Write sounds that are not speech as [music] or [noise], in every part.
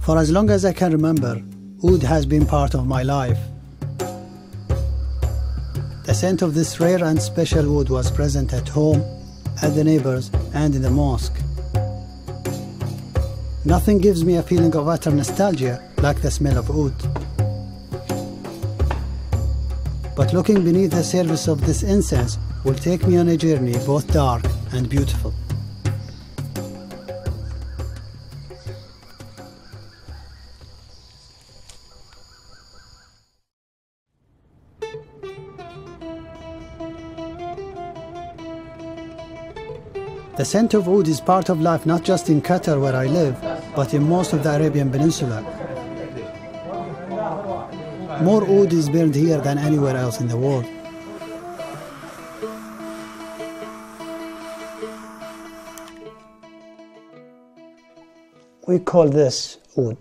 For as long as I can remember, oud has been part of my life. The scent of this rare and special wood was present at home, at the neighbors, and in the mosque. Nothing gives me a feeling of utter nostalgia like the smell of oud. But looking beneath the surface of this incense will take me on a journey both dark and beautiful. Scent of oud is part of life not just in Qatar where I live, but in most of the Arabian Peninsula. More oud is burned here than anywhere else in the world. We call this oud.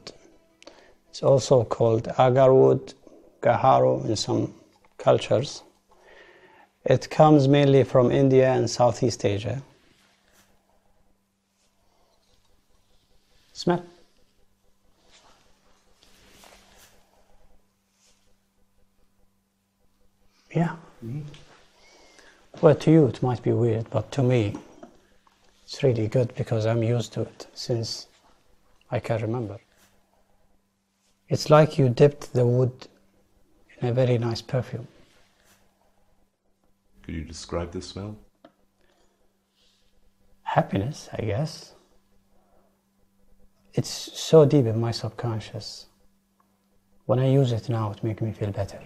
It's also called agarwood, gaharu in some cultures. It comes mainly from India and Southeast Asia. Smell. Yeah. Mm-hmm. Well, to you it might be weird, but to me it's really good because I'm used to it since I can remember. It's like you dipped the wood in a very nice perfume. Could you describe the smell? Happiness, I guess. It's so deep in my subconscious. When I use it now, it makes me feel better.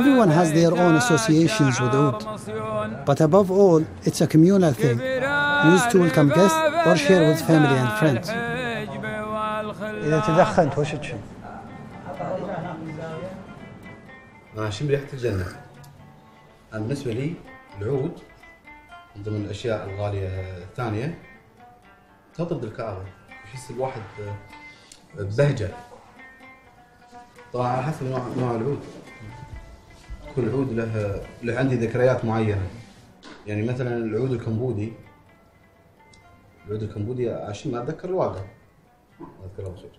Everyone has their own associations with oud, but above all, it's a communal thing, used to welcome guests or share with family and friends. إذا تدخنت وش تشم؟ الجنه أنا بالنسبة لي العود من ضمن الاشياء الغاليه الثانية تطرد الكآبه يحس الواحد ببهجه طبعا على حسب نوع نوع العود. كل عود له له عندي ذكريات معينة. يعني مثلا العود الكمبودي. العود الكمبودي اشم أتذكر الوالده اذكر أول شيء.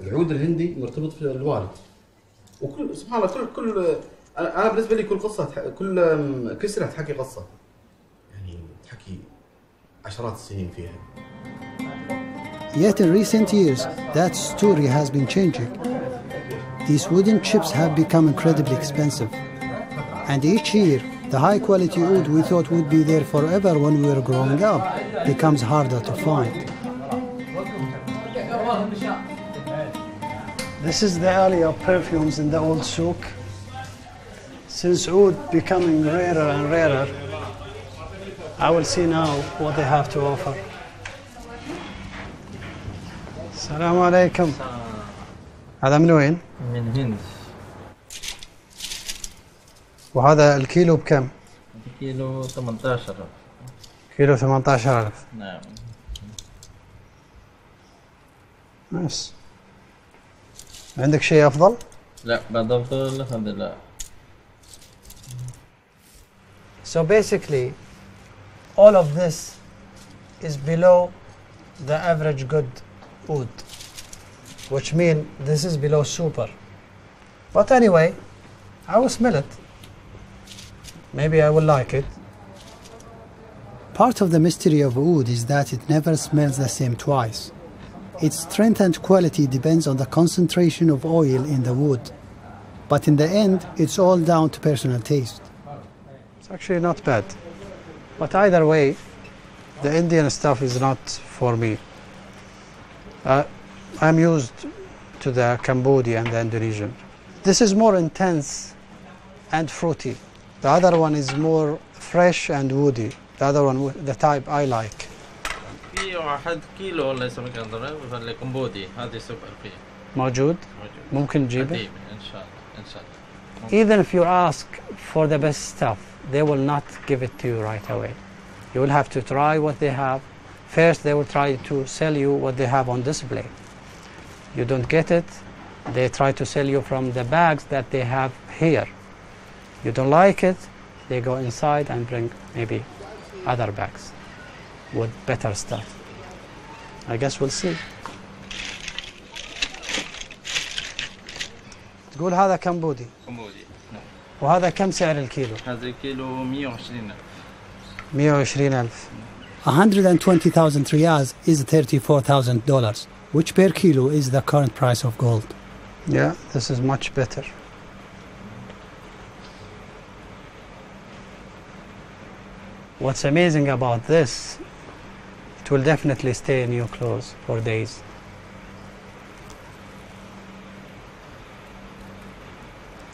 العود الهندي مرتبط في الوالد. وكل سبحان الله كل كل أنا بالنسبة لي كل قصة كل كسرة تحكي قصة. يعني تحكي عشرات السنين فيها. Yet in recent years, that story has been changing. These wooden chips have become incredibly expensive. And each year, the high quality wood we thought would be there forever when we were growing up becomes harder to find. This is the alley of perfumes in the old souk. Since wood becoming rarer and rarer, I will see now what they have to offer. السلام عليكم. هذا من وين؟ من هند. وهذا الكيلو بكم؟ كيلو 18 كيلو 18000 نعم. نايس. عندك شيء أفضل؟ لا بعد افضل هذا لا So basically, all of this is below the average good. Wood, which means this is below super. But anyway, I will smell it. Maybe I will like it. Part of the mystery of wood is that it never smells the same twice. Its strength and quality depends on the concentration of oil in the wood. But in the end, it's all down to personal taste. It's actually not bad. But either way, the Indian stuff is not for me. Uh, I'm used to the Cambodian and the Indonesian. This is more intense and fruity. The other one is more fresh and woody. The other one, the type I like. في واحد كيلو الله يسلمك انظر الكمبودي هذه سوبر فيه موجود موجود ممكن نجيبه قديم ان شاء الله ان شاء الله Even if you ask for the best stuff, they will not give it to you right away. You will have to try what they have. First, they will try to sell you what they have on display. You don't get it, they try to sell you from the bags that they have here. You don't like it, they go inside and bring maybe other bags with better stuff. I guess we'll see. تقول هذا كمبودي كمبودي وهذا كم سعر الكيلو؟ هذا كيلو 120 120 ألف 120,000 riyals is $34,000 which per kilo is the current price of gold. Yeah, this is much better. What's amazing about this, it will definitely stay in your clothes for days.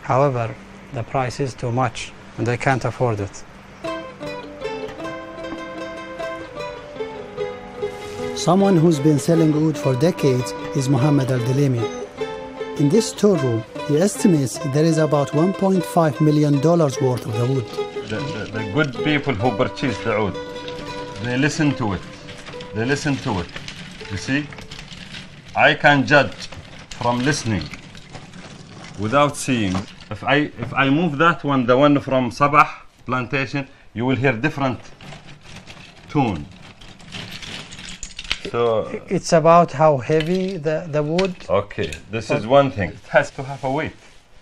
However, the price is too much and I can't afford it. Someone who's been selling oud for decades is Mohammed Al Delemi. In this storeroom, he estimates there is about $1.5 million worth of the wood. the, the, the good people who purchase the oud, they listen to it. They listen to it. You see? I can judge from listening without seeing. If I if I move that one, the one from Sabah plantation, you will hear different tune. So It's about how heavy the, the wood. Okay, this is one thing. It has to have a weight.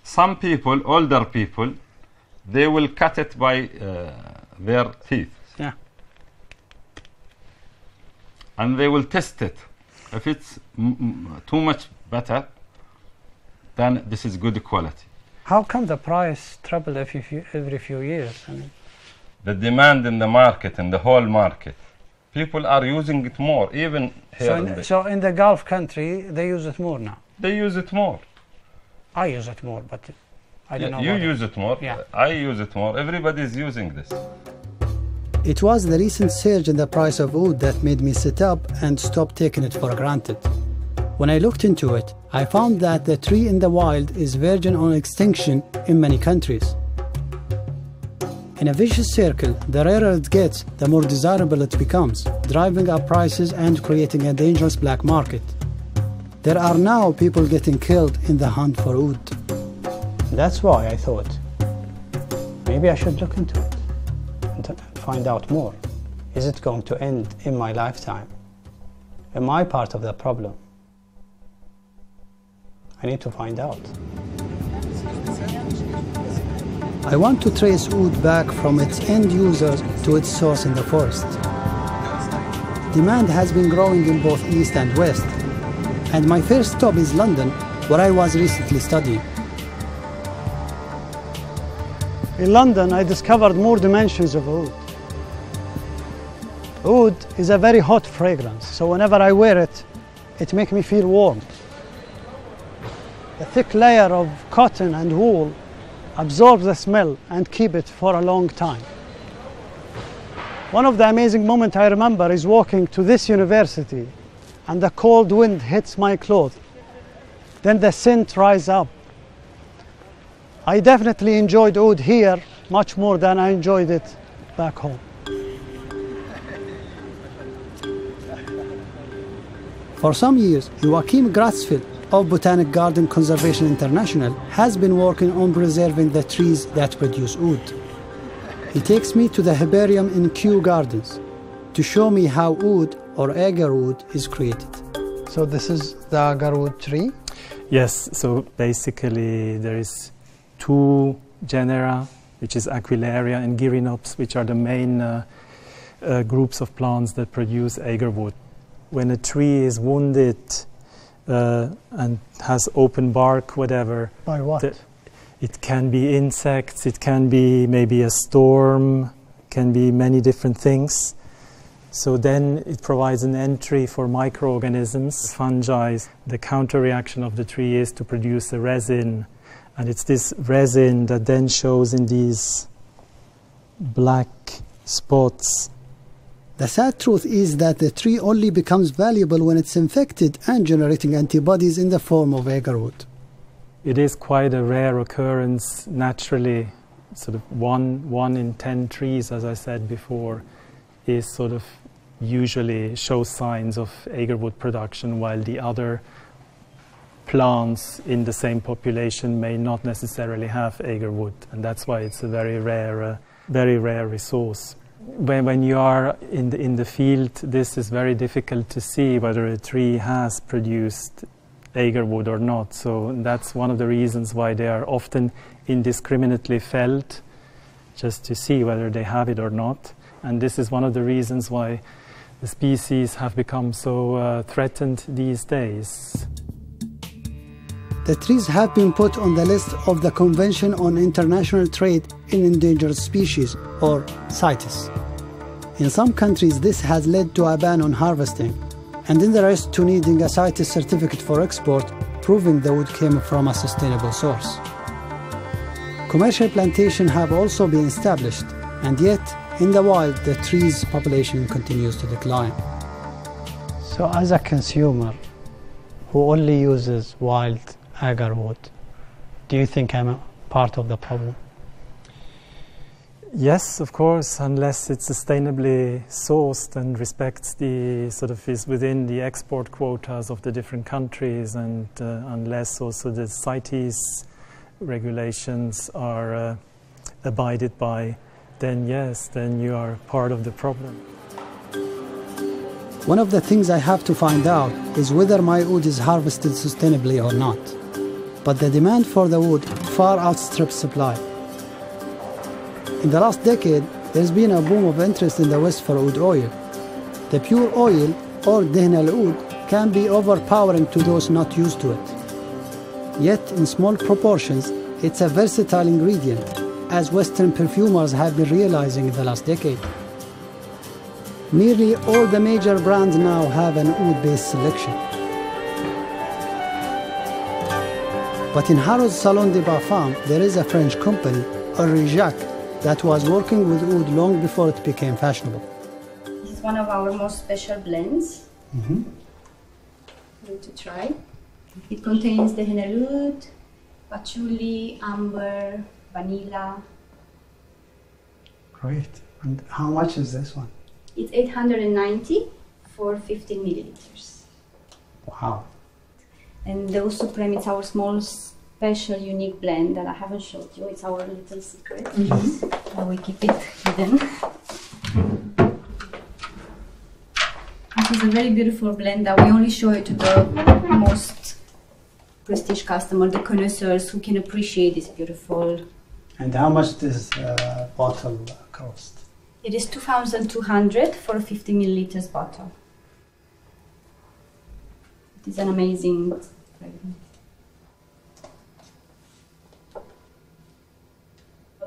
Some people, older people, they will cut it by uh, their teeth. Yeah. And they will test it. If it's m- m- too much better, then this is good quality. How come the price treble every few, every few years? I mean, The demand in the market, in the whole market, people are using it more, even here. so, in in, the- so in the Gulf country, they use it more now. they use it more. I use it more, but I don't Yeah, know. you about it. use it more. Yeah. I use it more. Everybody is using this. It was the recent surge in the price of wood that made me sit up and stop taking it for granted. When I looked into it, I found that the tree in the wild is verging on extinction in many countries. In a vicious circle, the rarer it gets, the more desirable it becomes, driving up prices and creating a dangerous black market. There are now people getting killed in the hunt for wood. That's why I thought maybe I should look into it and find out more. Is it going to end in my lifetime? Am I part of the problem? I need to find out. I want to trace wood back from its end users to its source in the forest. Demand has been growing in both East and West, and my first stop is London, where I was recently studying. In London, I discovered more dimensions of wood. Wood is a very hot fragrance, so whenever I wear it, it makes me feel warm. The thick layer of cotton and wool absorbs the smell and keep it for a long time. One of the amazing moments I remember is walking to this university and the cold wind hits my clothes. Then the scent rises up. I definitely enjoyed oud here much more than I enjoyed it back home. For some years, Joachim Gratzfeld of Botanic Garden Conservation International has been working on preserving the trees that produce oud. He takes me to the herbarium in Kew Gardens to show me how oud or agar wood is created. So this is the agar wood tree. Yes, so basically there is two genera, which is Aquilaria and Gyrinops, which are the main uh, uh, groups of plants that produce agar wood. When a tree is wounded uh, and has open bark, whatever, By what? The- it can be insects, it can be maybe a storm, can be many different things. So then it provides an entry for microorganisms, fungi. The counter reaction of the tree is to produce a resin, and it's this resin that then shows in these black spots. The sad truth is that the tree only becomes valuable when it's infected and generating antibodies in the form of agar wood. It is quite a rare occurrence naturally. Sort of one, one in ten trees, as I said before, is sort of usually shows signs of agar wood production, while the other plants in the same population may not necessarily have agar wood, and that's why it's a very rare, uh, very rare resource. When, when you are in the, in the field, this is very difficult to see whether a tree has produced agar wood or not. So that's one of the reasons why they are often indiscriminately felled, just to see whether they have it or not. And this is one of the reasons why the species have become so uh, threatened these days. The trees have been put on the list of the Convention on International Trade in Endangered Species, or CITES. In some countries, this has led to a ban on harvesting, and in the rest to needing a CITES certificate for export, proving the wood came from a sustainable source. Commercial plantations have also been established, and yet, in the wild, the trees' population continues to decline. So, as a consumer who only uses wild agar wood, do you think I'm a part of the problem? Yes, of course, unless it's sustainably sourced and respects the sort of is within the export quotas of the different countries, and uh, unless also the CITES regulations are uh, abided by, then yes, then you are part of the problem. One of the things I have to find out is whether my wood is harvested sustainably or not. But the demand for the wood far outstrips supply. In the last decade, there's been a boom of interest in the West for oud oil. The pure oil, or dehn oud, can be overpowering to those not used to it. Yet, in small proportions, it's a versatile ingredient, as Western perfumers have been realizing in the last decade. Nearly all the major brands now have an oud-based selection. But in Harrods Salon de Parfum, there is a French company, Jacques, that was working with oud long before it became fashionable. This is one of our most special blends. Mhm. Going to try. It contains the henna patchouli, amber, vanilla. Great. And how much is this one? It's 890 for 15 milliliters. Wow. And the Eau Supreme is our small special unique blend that I haven't showed you. It's our little secret. Uh, we keep it hidden. This is a very beautiful blend that we only show it to the most prestige customer, the connoisseurs who can appreciate this beautiful. And how much does uh, bottle cost? It is 2,200 for a 50 milliliters bottle. It is an amazing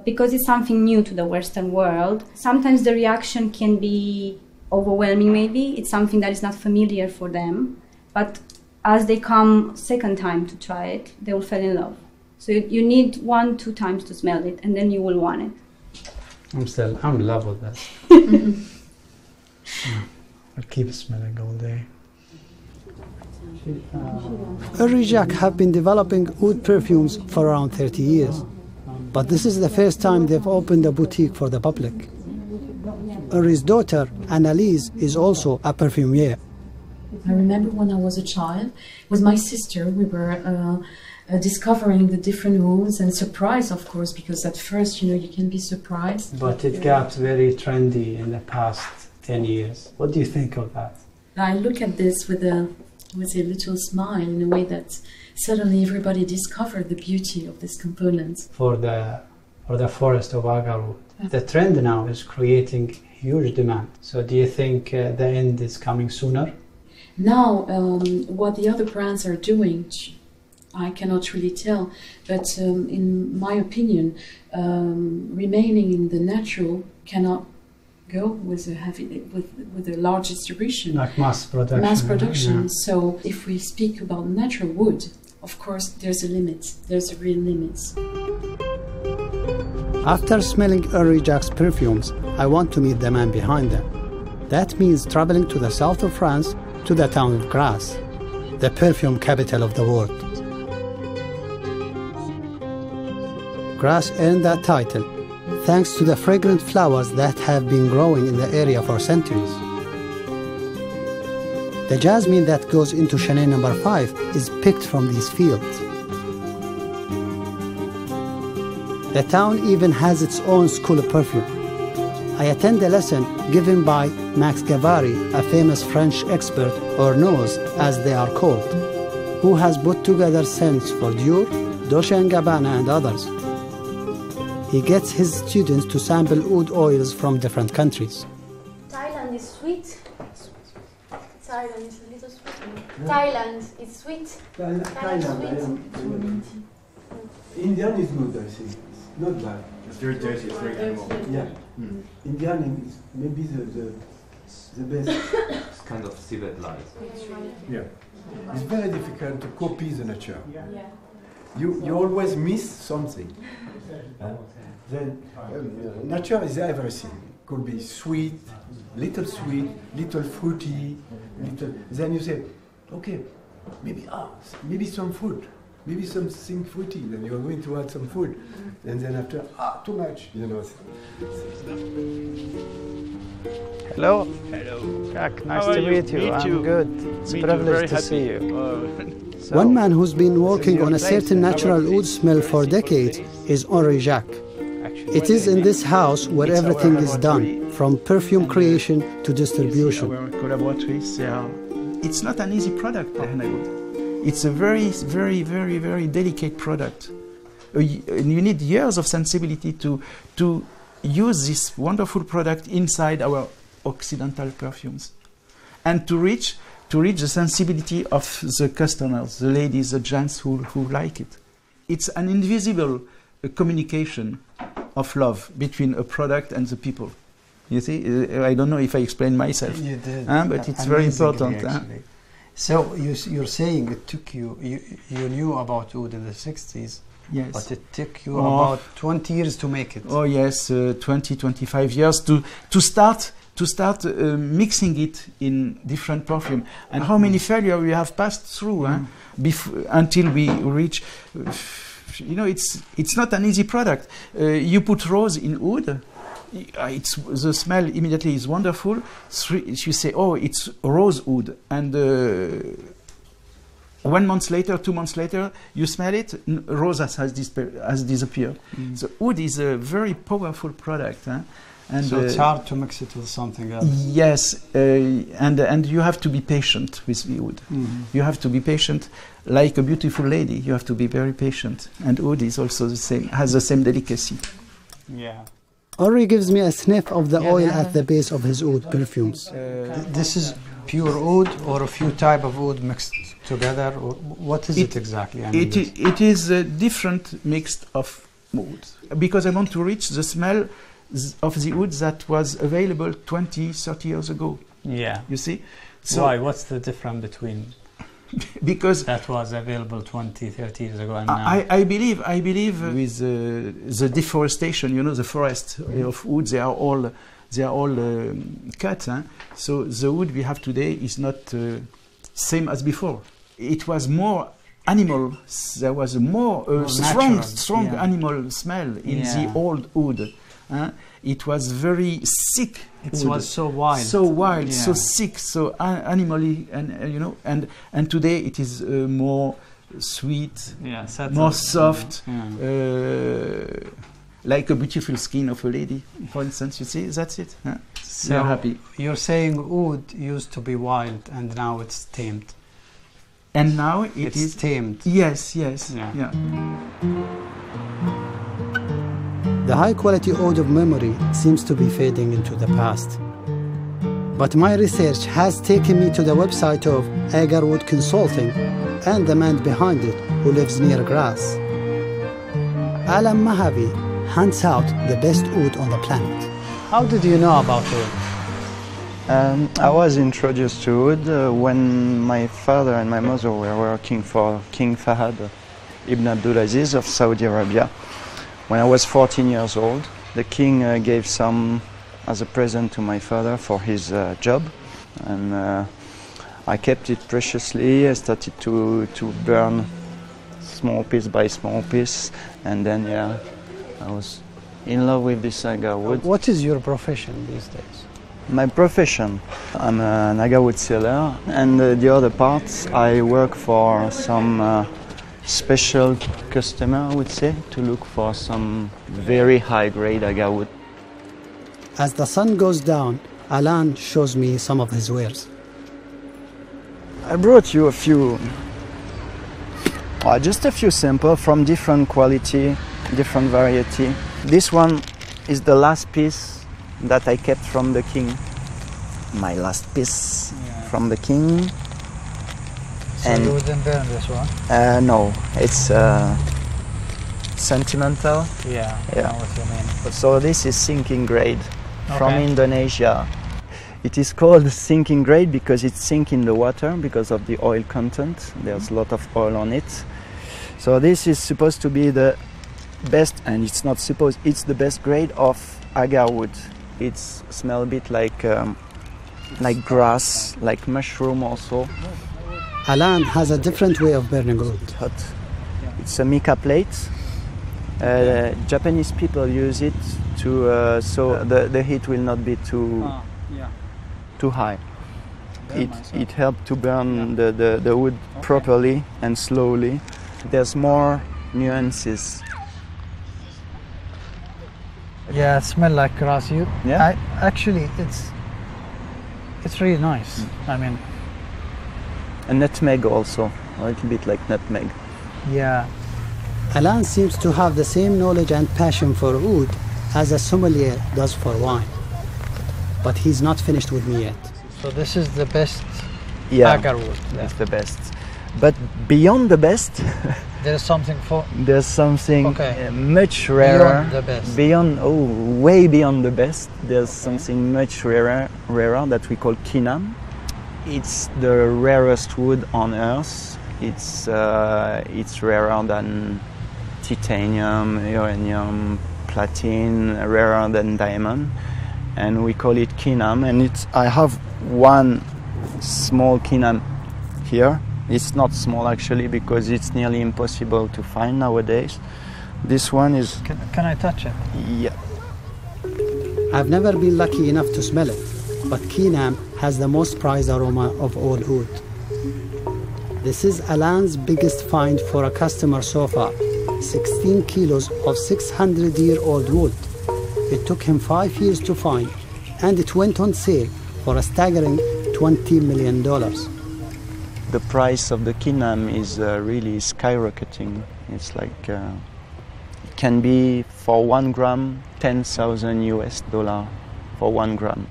Because it's something new to the Western world, sometimes the reaction can be overwhelming, maybe. It's something that is not familiar for them. But as they come second time to try it, they will fall in love. So you, you need one, two times to smell it, and then you will want it. I'm still, I'm in love with this. [laughs] I'll keep smelling all day. Henri Jacques have been developing oud perfumes for around 30 years. But this is the first time they've opened a boutique for the public. Henri's daughter, Annalise, is also a perfumier. I remember when I was a child, with my sister, we were uh, uh, discovering the different ouds and surprised, of course, because at first, you know, you can be surprised. But it got very trendy in the past 10 years. What do you think of that? I look at this with a with a little smile in a way that suddenly everybody discovered the beauty of this component. For the, for the forest of agar wood. The trend now is creating huge demand. So do you think uh, the end is coming sooner? Now, um, what the other brands are doing, I cannot really tell, but um, in my opinion, um, remaining in the natural cannot go with a heavy with with a large distribution, Like mass production. mass production. yeah. So, if we speak about natural wood, of course, there's a limit. There's a real limit. After smelling Henri Jacques perfumes, I want to meet the man behind them. That means traveling to the south of France to the town of Grasse, the perfume capital of the world. Grasse earned that title thanks to the fragrant flowers that have been growing in the area for centuries. The jasmine that goes into Chanel number 5 is picked from these fields. The town even has its own school of perfume. I attend a lesson given by Max Gavari, a famous French expert, or nose as they are called, who has put together scents for Dior, Dolce & Gabbana and others. He gets his students to sample oud oils from different countries. Thailand is sweet. Thailand is a little sweet. Thailand is sweet. Thailand sweet. Indian is good, I think. It's not bad. It's very dirty, it's very animal. Yeah. Mm. Indian is maybe the, the, the best. It's kind of civilized. Yeah. It's very difficult to copy the nature. Yeah. You, you always miss something. Uh, then um, nature is everything. Could be sweet, little sweet, little fruity, little. Then you say, okay, maybe ah, maybe some fruit, maybe something fruity. Then you're going to add some food, and then after ah, too much, you know. Hello. Hello. Jack, nice to you? meet you. Me I'm too. good. It's Me a privilege to happy. see you. Uh, So- [laughs] One man who's been working on a certain natural our oud smell for decades is Henri Jacques. It is in this house where everything is done, from perfume creation to distribution. Our collaborators, they are. It's not an easy product, the henna oud. It's a very, very, very, very delicate product. Uh, and You need years of sensibility to to use this wonderful product inside our occidental perfumes, and to reach to reach the sensibility of the customers, the ladies, the gents who, who like it. It's an invisible uh, communication of love between a product and the people. You see, Uh, I don't know if I explained myself, You did. Huh? but it's very important. huh? So you, you're saying it took you, you, you knew about oud in the 60s, Yes. but it took you Oh. about 20 years to make it. Oh yes, uh, 20, 25 years to to start to start uh, mixing it in different perfume. And how many failure we have passed through bef- until we reach. uh, you know, it's it's not an easy product. Uh, you put rose in oud. Uh, It's the smell immediately is wonderful. You say, "Oh, it's rosewood, and uh, one month later, two months later, you smell it, n- rose has, has, has disappeared. Mm. So oud is a very powerful product. Huh? And so it's uh, hard to mix it with something else. Yes, uh, and and you have to be patient with the oud. Mhm. You have to be patient, like a beautiful lady. You have to be very patient, and wood is also the same, has the same delicacy. Yeah. Henri gives me a sniff of the Yeah, oil yeah. at the base of his oud perfumes. Th- This is pure oud or a few type of oud mixed together? Or what is it, It- exactly? I mean, It, it is a different mixed of oud because I want to reach the smell of the oud that was available 20, 30 years ago. Yeah. You see, Why? What's the difference between [laughs] because that was available 20, 30 years ago and now? I, I believe I believe with uh, the deforestation, you know, the forest of wood, they are all they are all um, cut. Huh? So the wood we have today is not uh, same as before. It was more animal. There was a more, uh, More strong natural, strong yeah. animal smell in Yeah. the old wood. huh? It was very sick. It was so wild. so wild, so sick, so animally, and uh, you know, and and today it is uh, more sweet, Yeah, settled. more soft, Yeah. uh, like a beautiful skin of a lady, for instance. You see, that's it. Huh? So You're happy. you're saying oud used to be wild and now it's tamed. And now it it's is tamed. Yes, yes, Yeah. The high quality of memory seems to be fading into the past. But my research has taken me to the website of Agarwood Consulting and the man behind it who lives near Grasse. Alan Mahavi hunts out the best oud on the planet. How did you know about oud? Um, I was introduced to oud uh, when my father and my mother were working for King Fahad ibn Abdulaziz of Saudi Arabia. When I was 14 years old, the king uh, gave some as a present to my father for his uh, job, and uh, I kept it preciously. I started to, to burn small piece by small piece, and then yeah, I was in love with this agar wood. What is your profession these days? My profession, I'm an agarwood seller, and uh, the other parts, I work for some uh, special customer, I would say, to look for some very high grade agarwood. As the sun goes down, Alan shows me some of his wares. I brought you a few, well, just a few samples from different quality, different variety. This one is the last piece that I kept from the king. My last piece from the king. So you wouldn't burn this one? Uh, no, it's uh, sentimental. Yeah, I Yeah. know what you mean. So this is sinking grade from Indonesia. It is called sinking grade because it sink in the water because of the oil content. There's a lot of oil on it. So this is supposed to be the best, and it's not supposed. It's the best grade of agar wood. It's smell a bit like um, like grass, like mushroom also. Alan has a different way of burning wood. Hot. It's a mica plate. Uh, Japanese people use it to uh, so the, the heat will not be too Ah, yeah. too high. It myself. it helped to burn the, the, the wood properly and slowly. There's more nuances. Yeah, it smell like grass. You, Yeah? I, actually, it's it's really nice. Mm. I mean, And nutmeg also, a little bit like nutmeg. yeah. Alan seems to have the same knowledge and passion for wood as a sommelier does for wine. But he's not finished with me yet. So this is the best Yeah, agar wood. that's the best. But beyond the best, [laughs] There is something for there's something Okay. uh, much rarer. Beyond the best. Beyond, oh, way beyond the best. There's something much rarer, rarer that we call kinam. It's the rarest wood on earth. It's uh, it's rarer than titanium, uranium, platinum, rarer than diamond, and we call it kinam. And it's I have one small kinam here. It's not small actually because it's nearly impossible to find nowadays. This one is Can, can I touch it? yeah. I've never been lucky enough to smell it, but Kinam has the most prized aroma of all oud. This is Alan's biggest find for a customer so far 16 kilos of 600 year old wood. It took him five years to find, and it went on sale for a staggering $20 million. the price of the kinam is uh, really skyrocketing. It's like uh, it can be for one gram, ten thousand US dollar for one gram.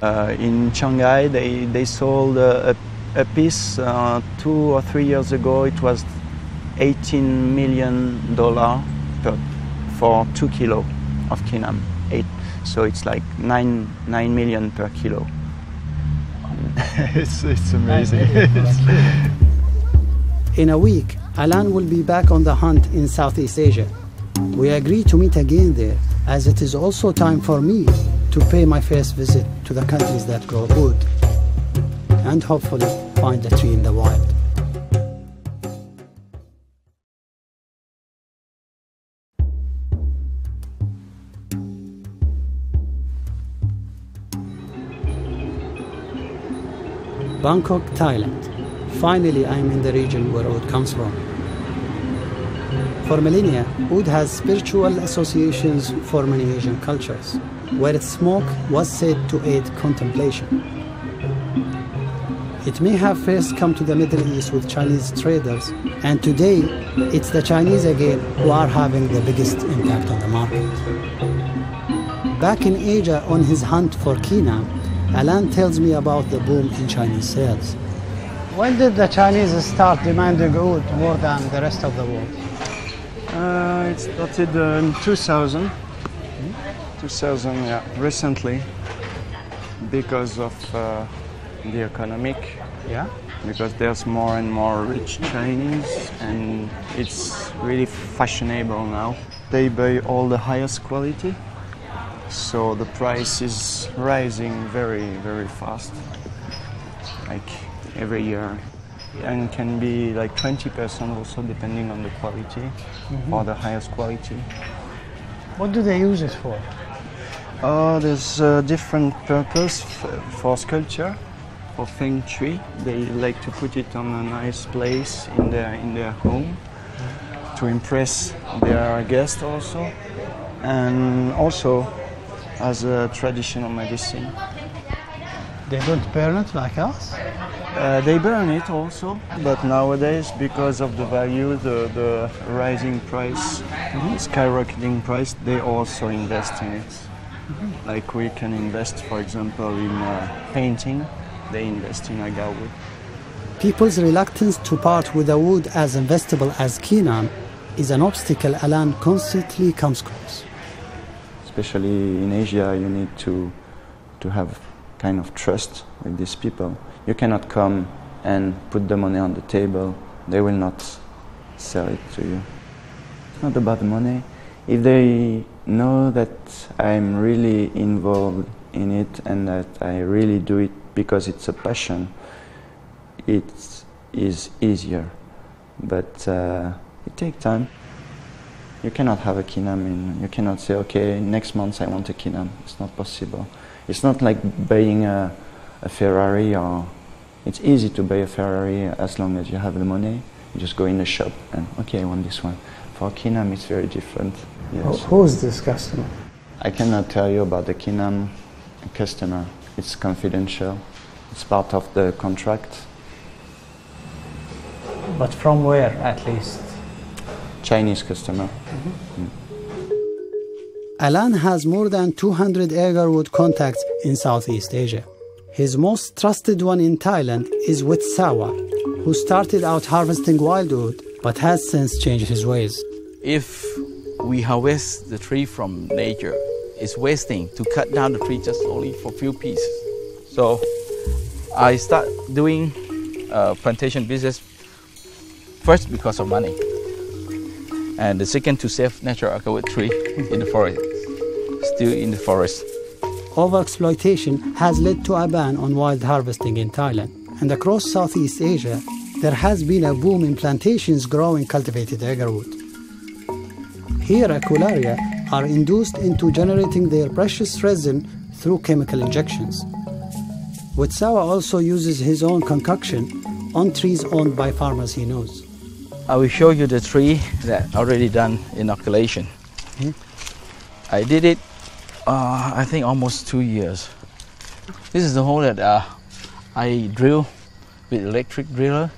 Uh, in Shanghai, they they sold uh, a, a piece uh, two or three years ago. It was eighteen million dollar per for two kilo of kinam. Eight, so it's like nine nine million per kilo. [laughs] it's, it's amazing. [laughs] In a week, Alan will be back on the hunt in Southeast Asia. We agree to meet again there, as it is also time for me to pay my first visit to the countries that grow wood and hopefully find a tree in the wild. Bangkok, Thailand. Finally, I am in the region where wood comes from. For millennia, wood has spiritual associations for many Asian cultures, where its smoke was said to aid contemplation. It may have first come to the Middle East with Chinese traders, and today it's the Chinese again who are having the biggest impact on the market. Back in Asia on his hunt for Kinam, Alan tells me about the boom in Chinese sales. When did the Chinese start demanding wood more than the rest of the world? Uh, it started uh, in 2000. 2000, yeah, recently, because of uh, the economic. Yeah. Because there's more and more rich Chinese, and it's really fashionable now. They buy all the highest quality, so the price is rising very, very fast, like every year, and can be like 20% also depending on the quality Mhm. or the highest quality. What do they use it for? Oh, there's a different purpose f- for sculpture, for feng shui. They like to put it on a nice place in their in their home to impress their guests also, and also as a traditional medicine. They don't burn it like us? Uh, they burn it also, but nowadays, because of the value, the, the rising price, skyrocketing price, they also invest in it. Like we can invest, for example, in uh, painting, they invest in agarwood. People's reluctance to part with a wood as investable as Kinam is an obstacle Alan constantly comes across. Especially in Asia, you need to, to have kind of trust with these people. You cannot come and put the money on the table, they will not sell it to you. It's not about the money. If they know that I'm really involved in it and that I really do it because it's a passion, it is easier. But uh, it takes time. You cannot have a kinam in, you cannot say, okay, next month I want a kinam. It's not possible. It's not like buying a, a Ferrari or, it's easy to buy a Ferrari as long as you have the money. You just go in the shop and, okay, I want this one. For kinam, it's very different. Yes. Who is this customer? I cannot tell you about the Kinam customer. It's confidential. It's part of the contract. But from where, at least? Chinese customer. Mm-hmm. Mm. Alan has more than 200 Agarwood contacts in Southeast Asia. His most trusted one in Thailand is with Sawa, who started out harvesting wildwood but has since changed his ways. If we harvest the tree from nature, it's wasting to cut down the tree just only for few pieces. So I start doing uh, plantation business first because of money, and the second to save natural agarwood tree in the forest, still in the forest. Overexploitation has led to a ban on wild harvesting in Thailand, and across Southeast Asia, there has been a boom in plantations growing cultivated agarwood. Here, aquilaria are induced into generating their precious resin through chemical injections. Wetsawa also uses his own concoction on trees owned by farmers he knows. I will show you the tree that already done inoculation. I did it, uh, I think almost two years. This is the hole that uh, I drill with electric driller,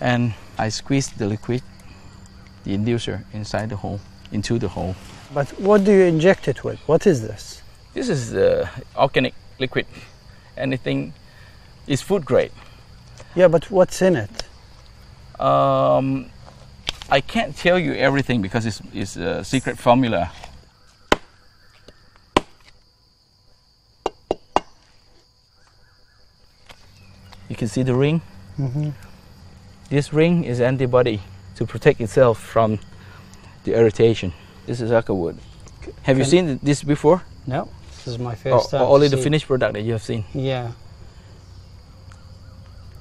and I squeeze the liquid, the inducer, inside the hole, into the hole. But what do you inject it with? What is this? This is the organic liquid. Anything is food grade. Yeah, but what's in it? Um, I can't tell you everything because it's, it's a secret formula. You can see the ring. Mm-hmm. This ring is antibody to protect itself from the irritation. This is agarwood. Have you seen this before? No, this is my Or, first or time. only to the see. finished product that you have seen? Yeah.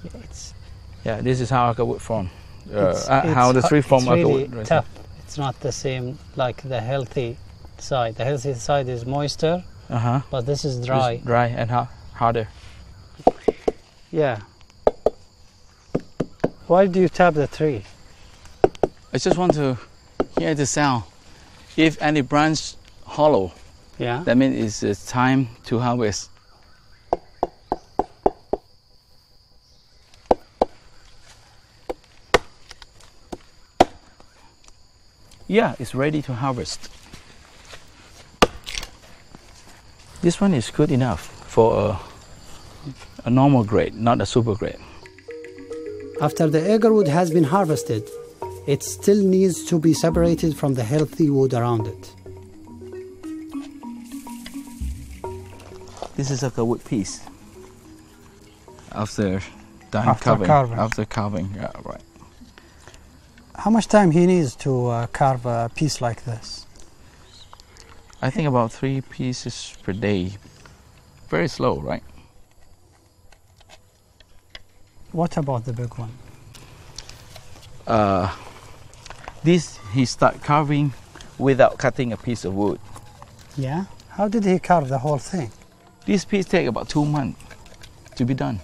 Yeah, It's, Yeah, this is how agarwood form. Uh, it's, uh, how the hu- tree form it's really agarwood. resin. tough. It's not the same like the healthy side. The healthy side is moister, Uh-huh. but this is It's dry. dry and ha- harder. Yeah. Why do you tap the tree? I just want to hear the sound. If any branch hollow, Yeah. that means it's uh, time to harvest. Yeah, it's ready to harvest. This one is good enough for a, a normal grade, not a super grade. After the agarwood has been harvested, it still needs to be separated from the healthy wood around it. This is like a wood piece. After done After carving. carving. After carving, yeah, right. How much time he needs to uh, carve a piece like this? I think about three pieces per day. Very slow, right? What about the big one? Uh, this he start carving without cutting a piece of wood. Yeah. How did he carve the whole thing? This piece take about two months to be done.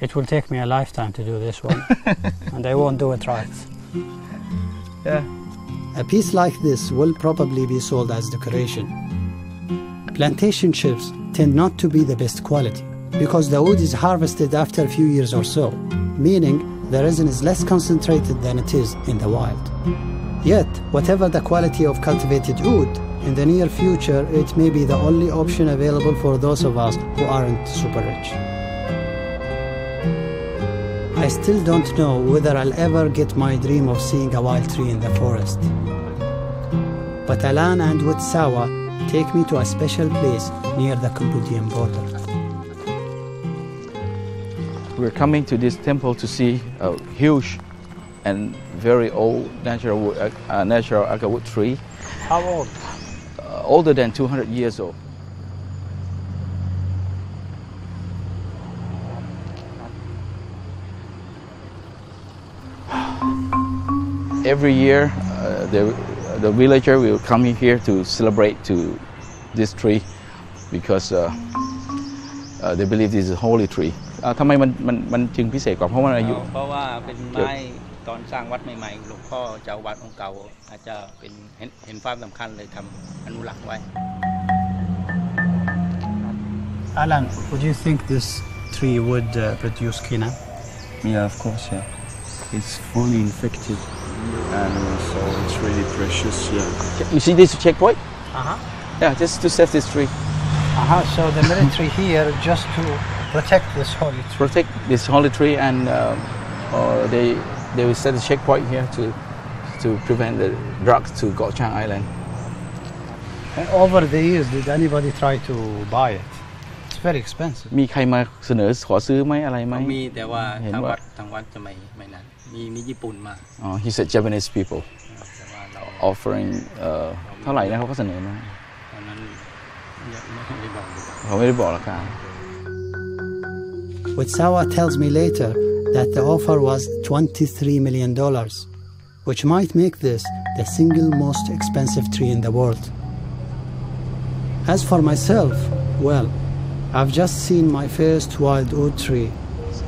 It will take me a lifetime to do this one, [laughs] and I won't do it right. Yeah. A piece like this will probably be sold as decoration. Plantation chips tend not to be the best quality because the wood is harvested after a few years or so, meaning the resin is less concentrated than it is in the wild. Yet, whatever the quality of cultivated wood, in the near future it may be the only option available for those of us who aren't super rich. I still don't know whether I'll ever get my dream of seeing a wild tree in the forest. But Alan and Wetsawa take me to a special place near the Cambodian border. We're coming to this temple to see a huge and very old natural wood, uh, uh, natural agar wood tree, How old? uh, older than 200 years old. Every year, uh, the, the villager will come in here to celebrate to this tree because uh, uh, they believe this is a holy tree. อ่าทำไมมันมันมันจึงพิเศษกว่าเพราะว่าอายุ เพราะว่าเป็นไม้ตอนสร้างวัดใหม่ๆหลวงพ่อเจ้าวัดองค์เก่าอาจจะเป็นเห็นเห็นความสำคัญเลยทำอนุรักษ์ไว้ Alan, would you think this tree would uh, produce quina? Yeah, of course, yeah. It's fully infected and so it's really precious, yeah. You see this checkpoint? Uh-huh. Yeah, just to set this tree. Uh-huh. So the military here just to protect this holy tree. Protect this holy tree, and um, uh, they they will set a checkpoint here to to prevent the drugs to Koh Chang Island. And over the years, did anybody try to buy it? It's very expensive. มีใครมาเสนอขอซื้อไหมอะไรไหม มีแต่ว่าเห็นทางว่า วัดทางวัดจะไม่ไม่นั้นมีมีญี่ปุ่นมา Oh, he said Japanese people แต่ว่าเรา offering เอ่อเท่าไหร่นะเขาก็เสนอมาตอนนั้นยังไม่ได้บอกดีกว่าเขาไม่ได้บอกราคา Wetsawa tells me later that the offer was $23 million, which might make this the single most expensive tree in the world. As for myself, well, I've just seen my first wild oud tree.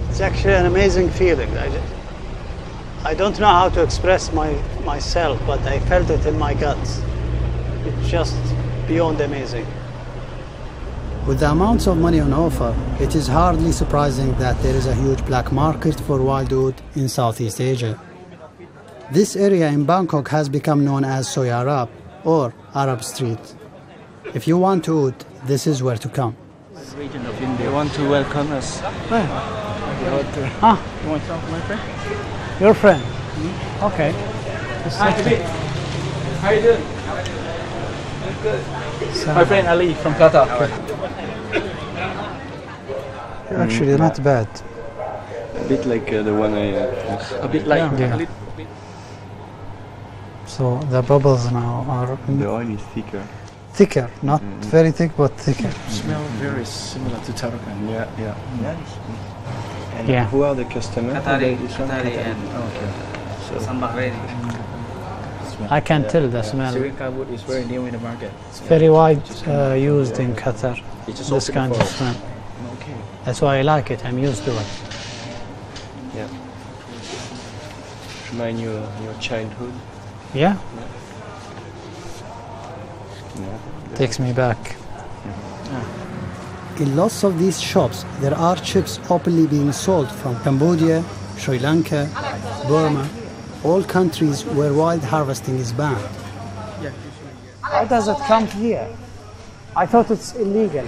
It's actually an amazing feeling. I, I don't know how to express my, myself, but I felt it in my guts. It's just beyond amazing. With the amounts of money on offer, it is hardly surprising that there is a huge black market for wild oud in Southeast Asia. This area in Bangkok has become known as Soi Arab or Arab Street. If you want oud, this is where to come. region of India want to welcome us Ah, you want to talk to my friend your friend? Okay. Hi Kabir how you doing good my friend Ali from Qatar Actually, not bad. A bit like uh, the one I. Uh, a bit like Yeah. a bit So the bubbles now are the oil is thicker. thicker, not very thick, but thicker. Smell very similar to Tarakan. Yeah, yeah. And Yeah. who are the customers? Qatari, This one? Qatari and Okay. So, Sambakhreni I can tell the smell. Sirika wood is very new in the market. It's very wide uh, used in Qatar. It's just This kind of smell. Okay. That's why I like it. I'm used to it. yeah. Remind you your childhood. Yeah, Yeah. takes me back. In lots of these shops, there are chips openly being sold from Cambodia, Sri Lanka, Burma, all countries where wild harvesting is banned. How does it come here? I thought it's illegal.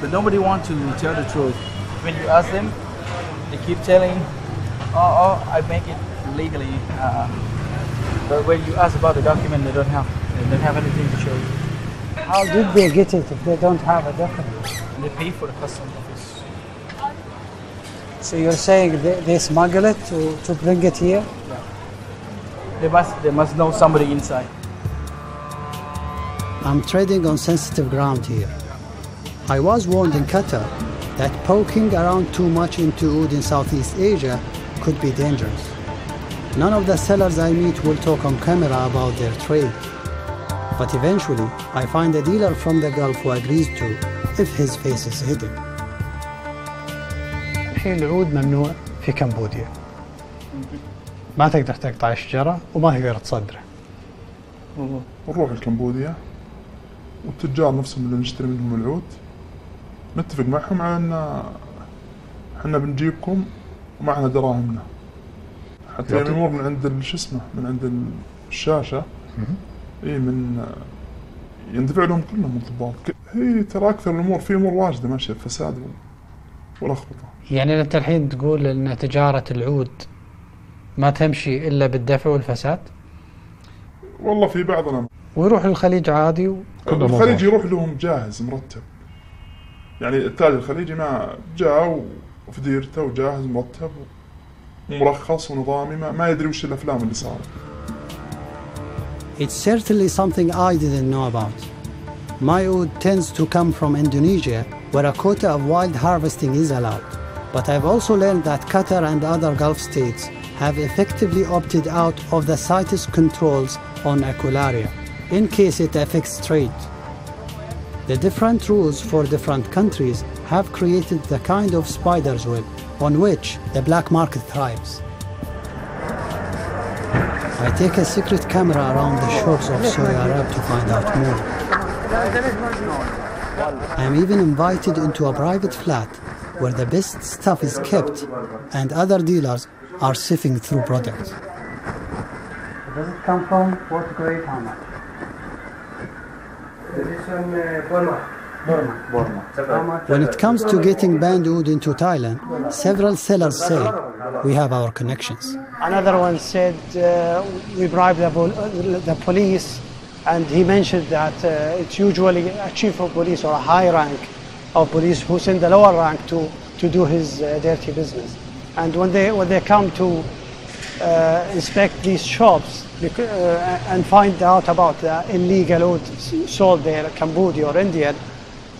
But nobody wants to tell the truth. When you ask them, they keep telling, "Oh, oh I make it legally." Uh, but when you ask about the document, they don't have. They don't have anything to show you. How did they get it if they don't have a document? And they pay for the customs office. So you're saying they, they smuggle it to, to bring it here? They must. They must know somebody inside. I'm treading on sensitive ground here. I was warned in Qatar that poking around too much into wood in Southeast Asia could be dangerous. None of the sellers I meet will talk on camera about their trade. But eventually, I find a dealer from the Gulf who agrees to if his face is hidden. الحين العود ممنوع في كمبوديا ما تقدر تقطع الشجرة وما تقدر تصدره. نروح الكمبوديا. والتجار نفسهم اللي نشتري منهم العود. نتفق معهم على إن إحنا بنجيبكم ومعنا دراهمنا. حتى يمر من عند شو اسمه من عند الشاشة. إي من يندفع لهم كلهم الضباط. هي ترى أكثر الأمور في أمور واجدة ماشية فساد ولخبطه يعني أنت الحين تقول أن تجارة العود ما تمشي إلا بالدفع والفساد؟ والله في بعضنا. ويروح للخليج عادي و... الخليج يروح لهم جاهز مرتب. يعني التاجر الخليجي ما جاء وفي ديرته وجاهز مرتب ومرخص ونظامي. ما, ما يدري وش الأفلام اللي صارت. It's certainly something I didn't know about. My oud tends to come from Indonesia, where a quota of wild harvesting is allowed. But I've also learned that Qatar and other Gulf states have effectively opted out of the CITES controls on Aquilaria, in case it affects trade. The different rules for different countries have created the kind of spider's web on which the black market thrives. I take a secret camera around the shores of Soi Arab to find out more. I am even invited into a private flat where the best stuff is kept and other dealers are sifting through products. Does it come from what grade? How much? This one, uh, Burma. Burma. Burma. When it comes to getting banned oud into Thailand, several sellers say we have our connections. Another one said uh, we bribed the, pol- uh, the police, and he mentioned that uh, it's usually a chief of police or a high rank of police who send the lower rank to, to do his uh, dirty business. And when they when they come to uh, inspect these shops uh, and find out about the illegal oud s- sold there, Cambodia or India,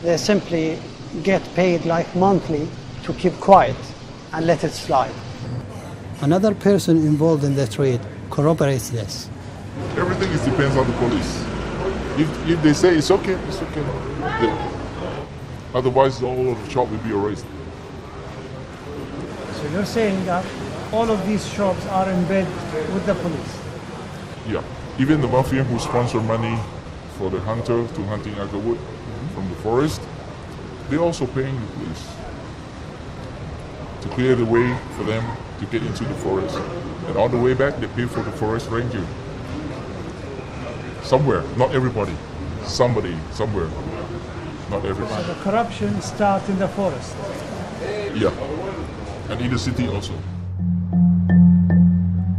they simply get paid like monthly to keep quiet and let it slide. Another person involved in the trade corroborates this. Everything is depends on the police. If, if they say it's okay, it's okay. They- otherwise, all of the shop will be erased. You're saying that all of these shops are in bed with the police? Yeah. Even the mafia who sponsor money for the hunter to hunting agarwood from the forest, they also paying the police to clear the way for them to get into the forest. And on the way back, they pay for the forest ranger. Somewhere, not everybody. Somebody, somewhere. Not everybody. So everybody. the corruption starts in the forest. Yeah And in the city also.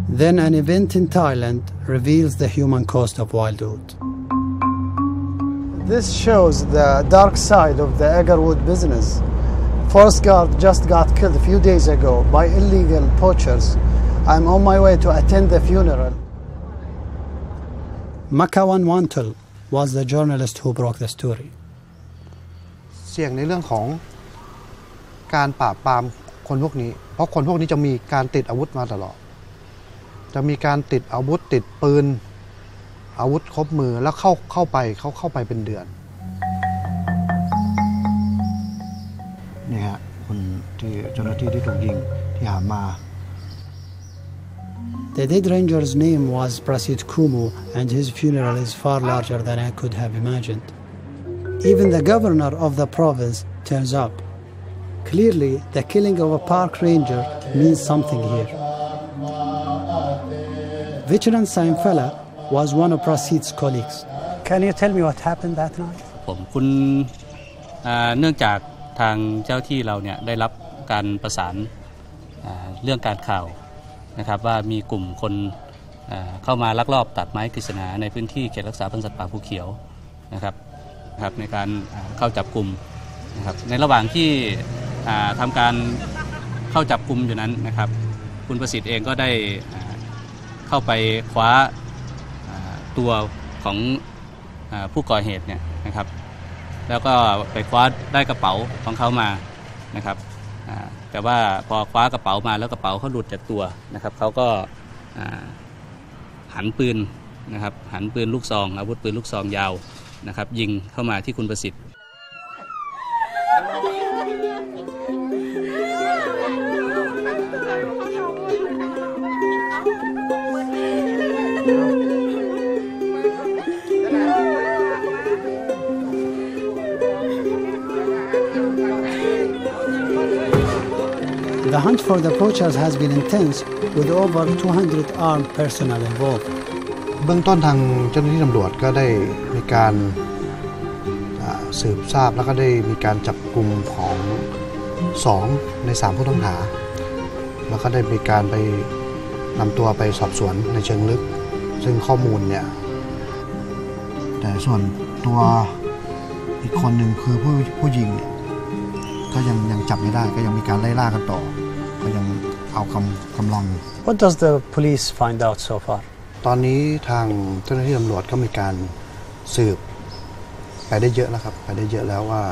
Then an event in Thailand reveals the human cost of wild oat. This shows the dark side of the Agarwood business. Forest guard just got killed a few days ago by illegal poachers. I'm on my way to attend the funeral. Makawan Wantul was the journalist who broke the story. เสี่ยงในเรื่องของการปราบปราม คนพวกนี้ เพราะคนพวกนี้จะมีการติดอาวุธมาตลอด จะมีการติดอาวุธติดปืน อาวุธครบมือแล้วเข้าเข้าไปเขาเข้าไปเป็นเดือนนี่ฮะคนที่เจ้าหน้าที่ที่ถูกยิงที่หามา The dead ranger's name was Prasit Kumu, and his funeral is far larger than I could have imagined. Even the governor of the province turns up. Clearly, the killing of a park ranger means something here. Veteran Saimfala was one of Prasit's colleagues. Can you tell me what happened that night? ผมคุณอ่าเนื่องจากทางเจ้าที่เราเนี่ยได้รับการประสานอ่าเรื่องการข่าวนะครับว่ามีกลุ่มคนอ่าเข้ามาลักลอบตัดไม้กฤษณาในพื้นที่เขตรักษาพันธุ์สัตว์ป่าภูเขียวนะครับนะครับในการอ่าเข้าจับกลุ่มนะครับในระหว่างที่ อ่าทำการเข้าจับกลุ่มอยู่นั้นนะครับ คุณประสิทธิ์เองก็ได้เข้าไปคว้าตัวของอผู้ก่อเหตุเนี่ยนะครับ แล้วก็ไปคว้าได้กระเป๋าของเขามานะครับแต่ว่าพอคว้ากระเป๋ามาแล้วกระเป๋าเขาหลุดจากตัวนะครับเขาก็หันปืนนะครับหันปืนลูกซองอาวุธปืนลูกซองยาวนะครับ ยิงเข้ามาที่คุณประสิทธิ์ The hunt for the poachers has been intense with over 200 armed personnel involved. เบื้องต้นทางเจ้าหน้าที่ตำรวจก็ได้มีการสืบทราบแล้วก็ได้มีการจับกลุ่มของ 2 ใน 3 ผู้ต้องหา แล้วก็ได้มีการไปนำตัวไปสอบสวนในเชิงลึก ซึ่งข้อมูลเนี่ย แต่ส่วนตัวอีกคนหนึ่งคือผู้ผู้ยิงเนี่ยก็ยังยังจับไม่ได้ก็ยังมีการไล่ล่ากันต่อ ก็ยังเอากำกำลัง What does the police find out so far? ตอนนี้ทางเจ้าหน้าที่ตำรวจก็มีการสืบไปได้เยอะแล้วครับ ไปได้เยอะแล้วว่า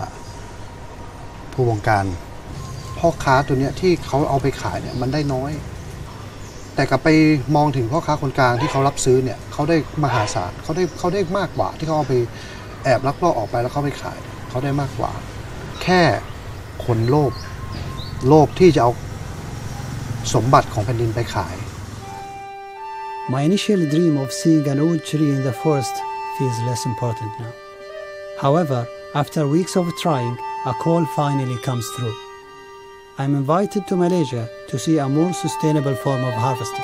ผู้วงการพ่อค้าตัวเนี้ยที่เขาเอาไปขายเนี่ยมันได้น้อย แต่กลับไปมองถึงพ่อค้าคนกลางที่เขารับซื้อเนี่ยเขาได้มหาศาลเขาได้เขาได้มากกว่า ที่เขาเอาไปแอบลักลอบออกไปแล้วเขาไปขายเขาได้มากกว่า แค่คนโลภโลภที่จะเอาสมบัติของแผ่นดินไปขาย My initial dream of seeing an old tree in the forest feels less important now. However, after weeks of trying, a call finally comes through. I'm invited to Malaysia to see a more sustainable form of harvesting.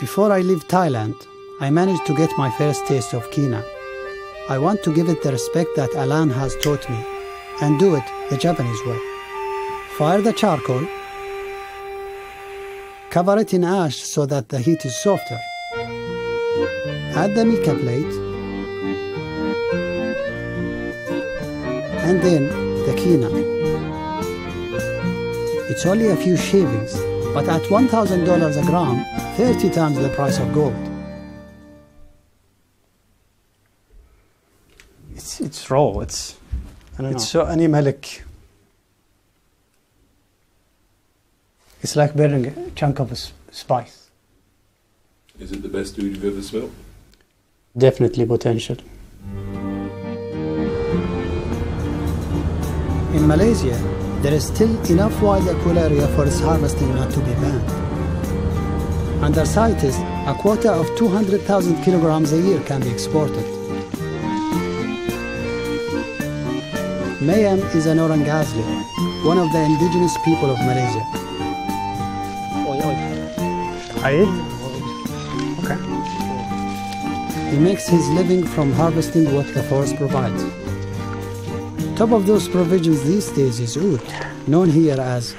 Before I leave Thailand, I managed to get my first taste of kina. I want to give it the respect that Alan has taught me and do it the Japanese way. Fire the charcoal, cover it in ash so that the heat is softer. Add the mica plate and then the kina. It's only a few shavings, but at $1,000 a gram, 30 times the price of gold. It's, it's raw. It's I don't it's know. so animalic. It's like burning a chunk of a s- spice. Is it the best food you've ever smelled? Definitely potential. In Malaysia, there is still enough wild area for its harvesting not to be banned. Under CITES, a quota of 200,000 kilograms a year can be exported. Mayam is an Orang Asli, one of the indigenous people of Malaysia. I Okay. He makes his living from harvesting what the forest provides. Top of those provisions these days is oud, known here as.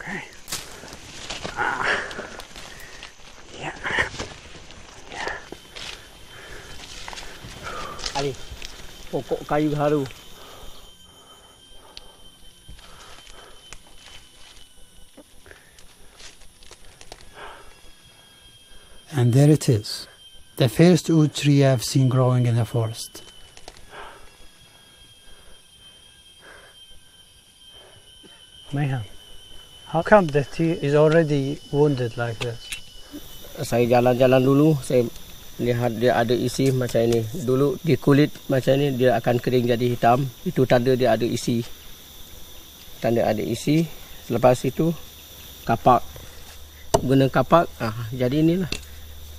Okay. Ah. Kayu haru. And there it is, the first oud tree I've seen growing in the forest. Mayhem. How come the tea is already wounded like this? Saya jalan-jalan dulu, saya lihat dia ada isi macam ini. Dulu di kulit macam ini dia akan kering jadi hitam. Itu tanda dia ada isi. Tanda ada isi. Selepas itu kapak. Guna kapak, ah, jadi inilah.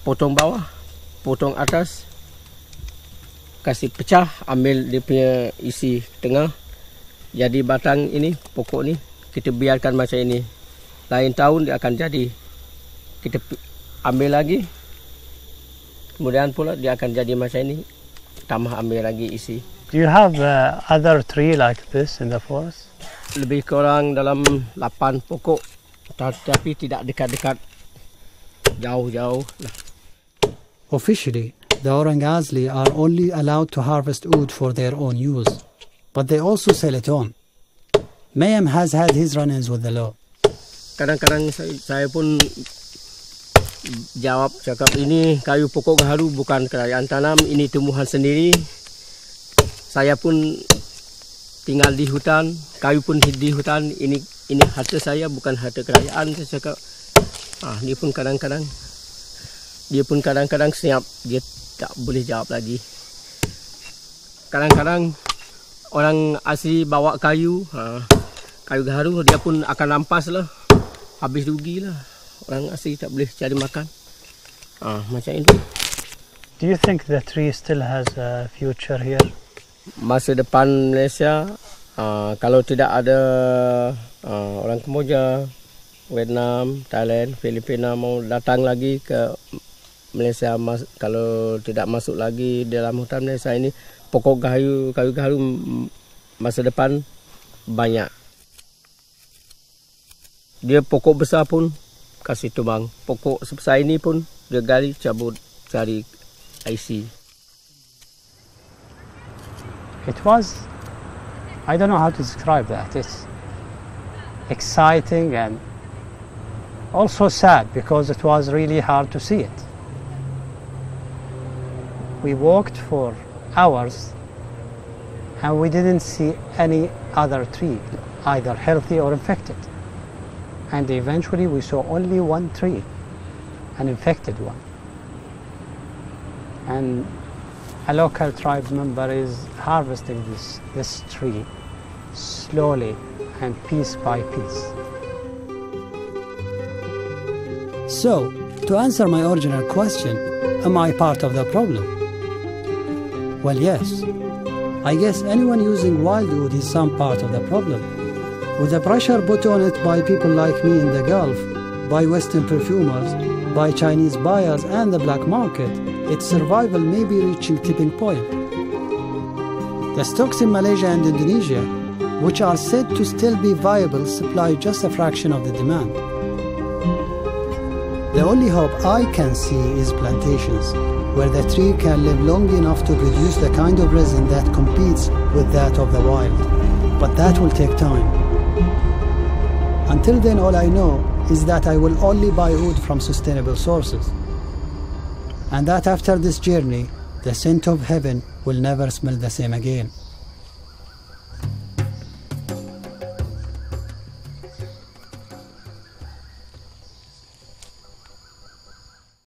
Potong bawah, potong atas. Kasih pecah, ambil dia punya isi tengah. Jadi batang ini, pokok ni kita biarkan macam ini. Lain tahun dia akan jadi. Kita ambil lagi. Kemudian pula dia akan jadi macam ini. Tambah ambil lagi isi. Do you have uh, other tree like this in the forest? Lebih kurang dalam 8 pokok. Tapi tidak dekat-dekat. Jauh-jauh lah. Officially, the Orang Asli are only allowed to harvest oud for their own use, but they also sell it on. Mayhem has had his run-ins with the law. Kadang-kadang saya, pun jawab cakap ini kayu pokok gaharu bukan kerajaan tanam, ini tumbuhan sendiri. Saya pun tinggal di hutan, kayu pun di hutan, ini ini harta saya bukan harta kerajaan. Saya cakap, ah dia pun kadang-kadang dia pun kadang-kadang senyap, dia tak boleh jawab lagi. Kadang-kadang orang asli bawa kayu, ha, kayu gaharu dia pun akan rampas lah. Habis rugi lah. Orang asing tak boleh cari makan. Ah, macam itu. Do you think the tree still has a future here? Masa depan Malaysia, uh, kalau tidak ada uh, orang Kemboja, Vietnam, Thailand, Filipina mau datang lagi ke Malaysia mas, kalau tidak masuk lagi dalam hutan Malaysia ini pokok kayu kayu kayu masa depan banyak dia pokok besar pun kasih tubang pokok sebesar ini pun dia gali cabut cari IC It was, I don't know how to describe that. It's exciting and also sad because it was really hard to see it. We walked for hours and we didn't see any other tree, either healthy or infected. And eventually we saw only one tree, an infected one. And a local tribe member is harvesting this, this tree slowly and piece by piece. So, to answer my original question, am I part of the problem? Well, yes. I guess anyone using wildwood is some part of the problem. With the pressure put on it by people like me in the Gulf, by Western perfumers, by Chinese buyers and the black market, its survival may be reaching tipping point. The stocks in Malaysia and Indonesia, which are said to still be viable, supply just a fraction of the demand. The only hope I can see is plantations, where the tree can live long enough to produce the kind of resin that competes with that of the wild. But that will take time. Until then, all I know is that I will only buy wood from sustainable sources. And that after this journey, the scent of heaven will never smell the same again.